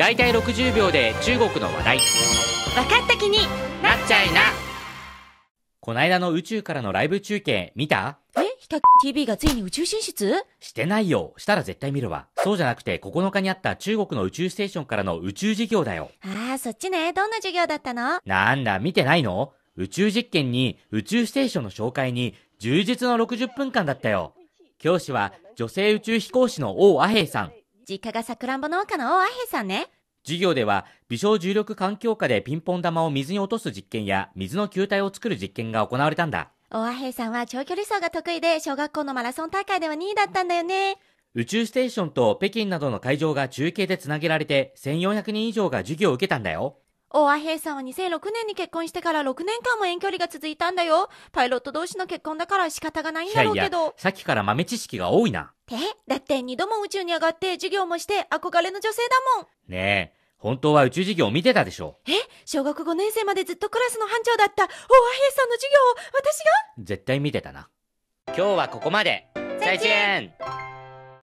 だいたい60秒で中国の話題。分かった気になっちゃいな。こないだの宇宙からのライブ中継見た？え？ひた TV がついに宇宙進出？してないよ。したら絶対見るわ。そうじゃなくて9日にあった中国の宇宙ステーションからの宇宙事業だよ。ああそっちね。どんな授業だったの？なんだ見てないの？宇宙実験に宇宙ステーションの紹介に充実の60分間だったよ。教師は女性宇宙飛行士の王阿平さん実家がさくらんぼ農家の王阿平さんね。授業では微小重力環境下でピンポン玉を水に落とす実験や水の球体を作る実験が行われたんだ。王阿平さんは長距離走が得意で小学校のマラソン大会では2位だったんだよね。宇宙ステーションと北京などの会場が中継でつなげられて1400人以上が授業を受けたんだよ王阿平さんは2006年に結婚してから6年間も遠距離が続いたんだよ。パイロット同士の結婚だから仕方がないんだろうけど。さっきから豆知識が多いな。えだって2度も宇宙に上がって授業もして憧れの女性だもん。ねえ本当は宇宙授業を見てたでしょ。え？小学5年生までずっとクラスの班長だった王阿平さんの授業を私が？絶対見てたな。今日はここまで。再见